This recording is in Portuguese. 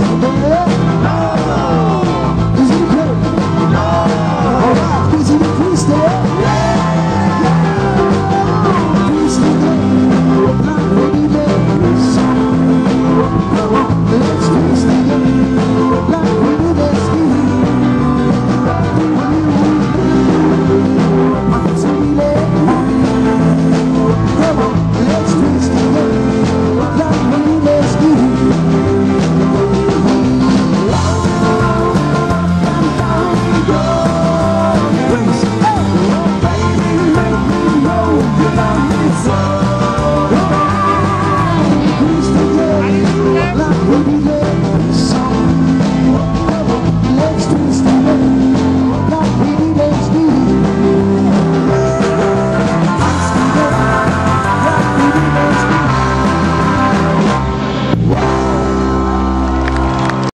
São Paulo.